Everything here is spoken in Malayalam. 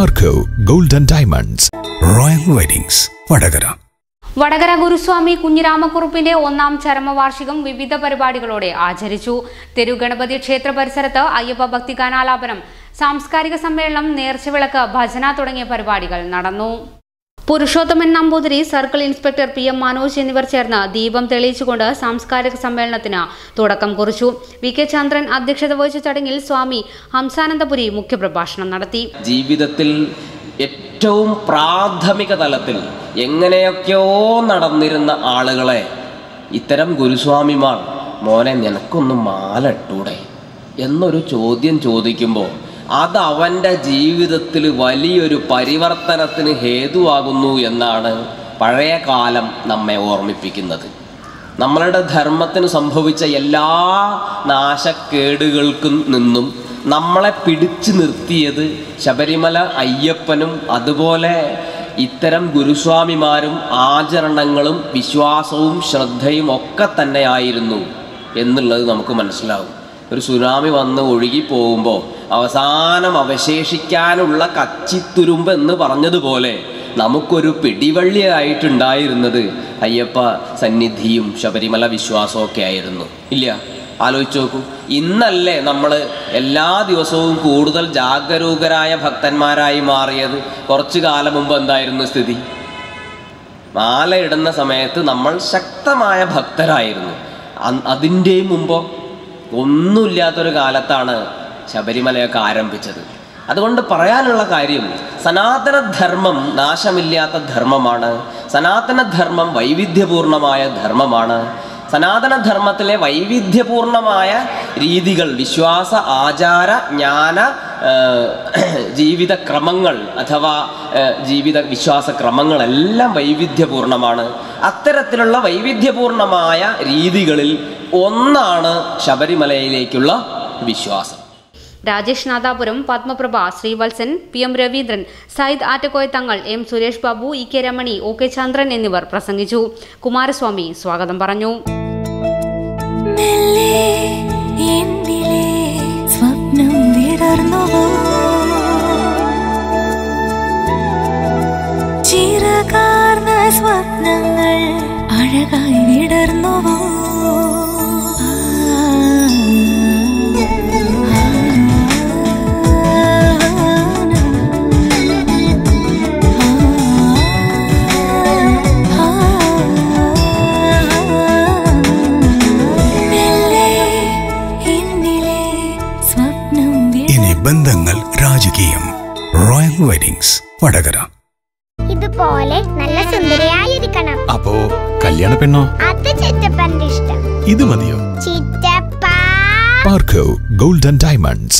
പാർക്കോ golden diamonds. Royal weddings Vadakara. Vadakara Guruswamy കുഞ്ഞിരാമക്കുറുപ്പിന്റെ ഒന്നാം ചരമവാർഷികം വിവിധ പരിപാടികളോടെ ആചരിച്ചു. തെരുഗണപതി ക്ഷേത്ര പരിസരത്ത് അയ്യപ്പ ഭക്തിഗാനാലാപനം സാംസ്കാരിക സമ്മേളനം നേർച്ചവിളക്ക് ഭജന തുടങ്ങിയ പരിപാടികൾ നടന്നു. Purushothaman Namboothiri circle inspector P M Manoj എന്നിവർ ചേർന്ന് ദീപം തെളിയിച്ചുകൊണ്ട് സാംസ്കാരിക സമ്മേളനത്തിന് തുടക്കം കുറിച്ചു. വി കെ ചന്ദ്രൻ അധ്യക്ഷത വഹിച്ച ചടങ്ങിൽ സ്വാമി ഹംസാനന്ദപുരി മുഖ്യപ്രഭാഷണം നടത്തി. ജീവിതത്തിൽ ഏറ്റവും പ്രാഥമിക തലത്തിൽ എങ്ങനെയൊക്കെയോ നടന്നിരുന്ന ആളുകളെ ഇത്തരം ഗുരുസ്വാമിമാർ മോനെ നിനക്കൊന്ന് മാലട്ടൂടെ എന്നൊരു ചോദ്യം ചോദിക്കുമ്പോൾ അത് അവന്റെ ജീവിതത്തിൽ വലിയൊരു പരിവർത്തനത്തിന് ഹേതുവാകുന്നു എന്നാണ് പഴയ കാലം നമ്മെ ഓർമ്മിപ്പിക്കുന്നത്. നമ്മളുടെ ധർമ്മത്തിന് സംഭവിച്ച എല്ലാ നാശക്കേടുകൾക്കും നിന്നും നമ്മളെ പിടിച്ചു നിർത്തിയത് ശബരിമല അയ്യപ്പനും അതുപോലെ ഇത്തരം ഗുരുസ്വാമിമാരും ആചരണങ്ങളും വിശ്വാസവും ശ്രദ്ധയും ഒക്കെ തന്നെയായിരുന്നു എന്നുള്ളത് നമുക്ക് മനസ്സിലാവും ഒരു സുനാമി വന്ന് ഒഴുകി പോകുമ്പോൾ അവസാനം അവശേഷിക്കാനുള്ള കച്ചിത്തുരുമ്പ് എന്ന് പറഞ്ഞതുപോലെ നമുക്കൊരു പിടിവള്ളിയായിട്ടുണ്ടായിരുന്നത് അയ്യപ്പ സന്നിധിയും ശബരിമല വിശ്വാസവും ഒക്കെ ആയിരുന്നു. ഇല്ല? ആലോചിച്ച് നോക്കൂ. ഇന്നല്ലേ നമ്മൾ എല്ലാ ദിവസവും കൂടുതൽ ജാഗരൂകരായ ഭക്തന്മാരായി മാറിയത്. കുറച്ചു കാലം മുമ്പ് എന്തായിരുന്നു സ്ഥിതി? മാല ഇടുന്ന സമയത്ത് നമ്മൾ ശക്തമായ ഭക്തരായിരുന്നു. അതിന്റെയും മുമ്പോ? ഒന്നുമില്ലാത്തൊരു കാലത്താണ് ശബരിമലയൊക്കെ ആരംഭിച്ചത്. അതുകൊണ്ട് പറയാനുള്ള കാര്യം സനാതനധർമ്മം നാശമില്ലാത്ത ധർമ്മമാണ്. സനാതനധർമ്മം വൈവിധ്യപൂർണമായ ധർമ്മമാണ്. സനാതനധർമ്മത്തിലെ വൈവിധ്യപൂർണമായ രീതികൾ വിശ്വാസ ആചാര ജ്ഞാന ജീവിത ക്രമങ്ങൾ അഥവാ ജീവിത വിശ്വാസ ക്രമങ്ങളെല്ലാം വൈവിധ്യപൂർണമാണ്. അത്തരത്തിലുള്ള വൈവിധ്യപൂർണമായ രീതികളിൽ ഒന്നാണ് ശബരിമലയിലേക്കുള്ള വിശ്വാസം. Rajesh Nadapuram Padmaprabha Sreevalsan P M Raveendran Sayyid Attakoya Thangal M Suresh Babu E K Ramani O K Chandran എന്നിവർ പ്രസംഗിച്ചു. കുമാരസ്വാമി സ്വാഗതം പറഞ്ഞു. സ്വപ്നം വിടർന്നുവോ? ചിറകാർന്ന സ്വപ്നങ്ങൾ അഴകായി വിടർന്നുവോ? ബന്ധങ്ങൾ രാജകീയം. Royal weddings Vadakara. ഇതുപോലെ നല്ല സുന്ദരിയായിരിക്കണം. അപ്പോ കല്യാണ പെണ്ണോ? അത് ചിറ്റപ്പന്റെ ഇഷ്ടം. ഇത് മതിയോ? ചിറ്റപ്പ. പാർക്കോ ഗോൾഡൻ ഡയമണ്ട്സ്